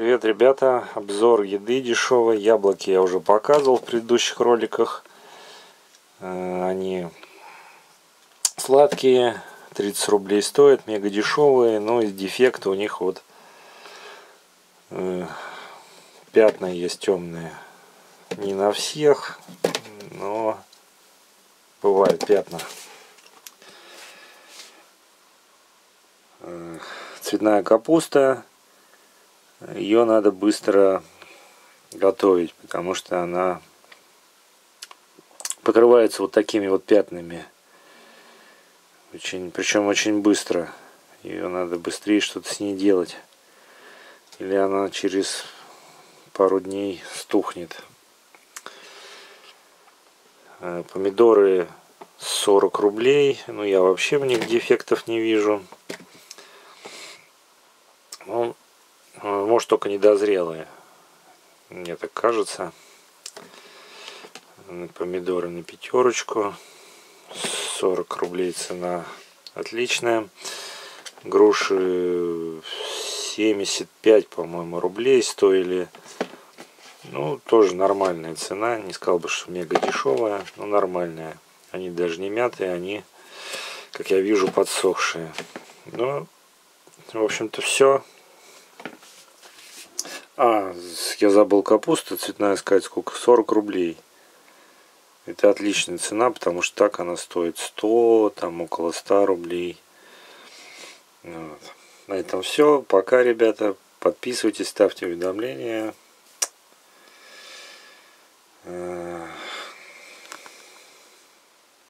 Привет, ребята! Обзор еды дешевой. Яблоки я уже показывал в предыдущих роликах. Э, они сладкие, 30 рублей стоят, мега дешевые, но из дефекта у них вот э, пятна есть темные. Не на всех, но бывают пятна. Э, цветная капуста ее надо быстро готовить, потому что она покрывается вот такими вот пятнами. Очень, причем очень быстро. Ее надо быстрее что-то с ней делать. Или она через пару дней стухнет. Э, помидоры 40 рублей. Ну, я вообще в них дефектов не вижу. Ну, может только недозрелые. Мне так кажется. Помидоры на пятерочку. 40 рублей цена. Отличная. Груши 75, по-моему, рублей стоили. Ну, тоже нормальная цена. Не сказал бы, что мега дешевая, но нормальная. Они даже не мятые, они, как я вижу, подсохшие. Ну, в общем-то, все. А, я забыл капусту цветная сказать, сколько? 40 рублей. Это отличная цена, потому что так она стоит 100, там около 100 рублей. Вот. На этом все. Пока, ребята. Подписывайтесь, ставьте уведомления. Э,